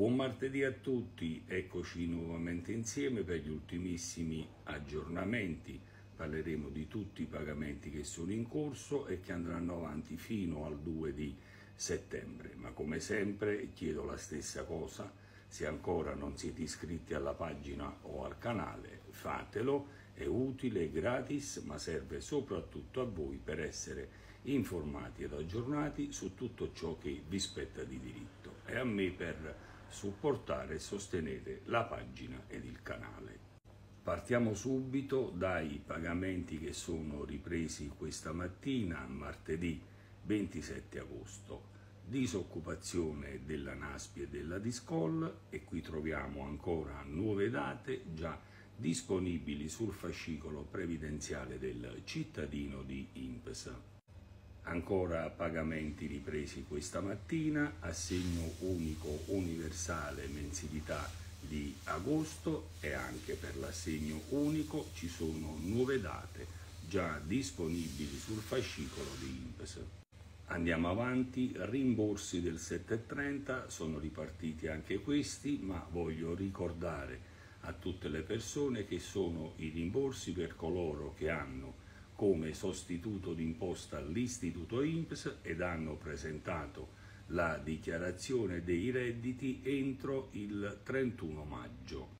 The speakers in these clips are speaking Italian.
Buon martedì a tutti, eccoci nuovamente insieme per gli ultimissimi aggiornamenti. Parleremo di tutti i pagamenti che sono in corso e che andranno avanti fino al 2 di settembre. Ma come sempre chiedo la stessa cosa, se ancora non siete iscritti alla pagina o al canale, fatelo, è utile, è gratis, ma serve soprattutto a voi per essere informati ed aggiornati su tutto ciò che vi spetta di diritto e a me per supportare e sostenere la pagina ed il canale. Partiamo subito dai pagamenti che sono ripresi questa mattina, martedì 27 agosto. Disoccupazione della NASPI e della Discol e qui troviamo ancora nuove date già disponibili sul fascicolo previdenziale del cittadino di INPS. Ancora pagamenti ripresi questa mattina, assegno unico universale mensilità di agosto e anche per l'assegno unico ci sono nuove date già disponibili sul fascicolo di INPS. Andiamo avanti, rimborsi del 730 sono ripartiti anche questi, ma voglio ricordare a tutte le persone che sono i rimborsi per coloro che hanno come sostituto d'imposta all'Istituto INPS ed hanno presentato la dichiarazione dei redditi entro il 31 maggio.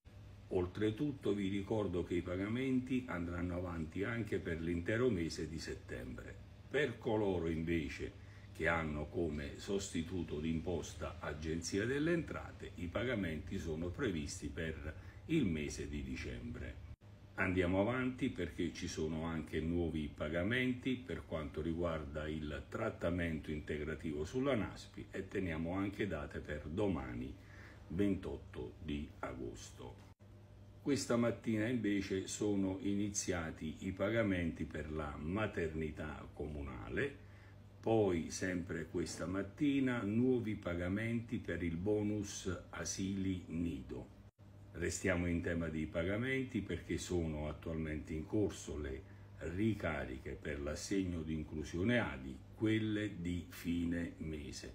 Oltretutto vi ricordo che i pagamenti andranno avanti anche per l'intero mese di settembre. Per coloro invece che hanno come sostituto d'imposta Agenzia delle Entrate, i pagamenti sono previsti per il mese di dicembre. Andiamo avanti perché ci sono anche nuovi pagamenti per quanto riguarda il trattamento integrativo sulla NASPI e teniamo anche date per domani 28 di agosto. Questa mattina invece sono iniziati i pagamenti per la maternità comunale, poi sempre questa mattina nuovi pagamenti per il bonus asili nido. Restiamo in tema di pagamenti perché sono attualmente in corso le ricariche per l'assegno di inclusione ADI, quelle di fine mese.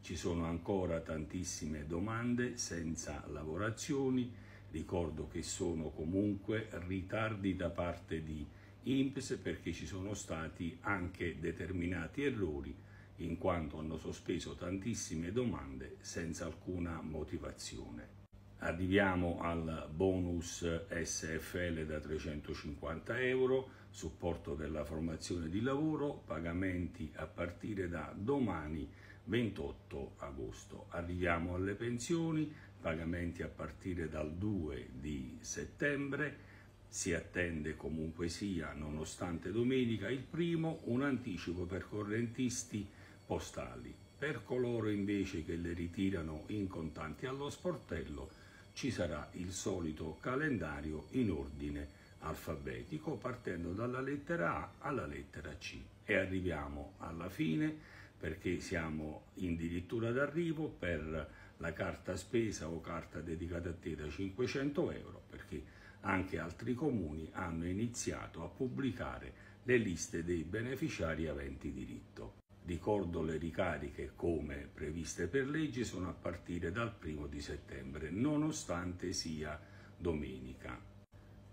Ci sono ancora tantissime domande senza lavorazioni, ricordo che sono comunque ritardi da parte di INPS perché ci sono stati anche determinati errori in quanto hanno sospeso tantissime domande senza alcuna motivazione. Arriviamo al bonus SFL da 350 euro, supporto per la formazione di lavoro, pagamenti a partire da domani 28 agosto. Arriviamo alle pensioni, pagamenti a partire dal 2 di settembre. Si attende comunque sia, nonostante domenica, il primo, un anticipo per correntisti postali. Per coloro invece che le ritirano in contanti allo sportello, ci sarà il solito calendario in ordine alfabetico partendo dalla lettera A alla lettera C e arriviamo alla fine perché siamo addirittura d'arrivo per la carta spesa o carta dedicata a te da 500 euro perché anche altri comuni hanno iniziato a pubblicare le liste dei beneficiari aventi diritto. Ricordo le ricariche come previste per legge sono a partire dal primo di settembre, nonostante sia domenica.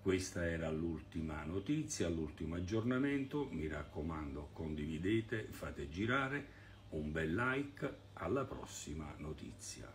Questa era l'ultima notizia, l'ultimo aggiornamento, mi raccomando condividete, fate girare, un bel like, alla prossima notizia.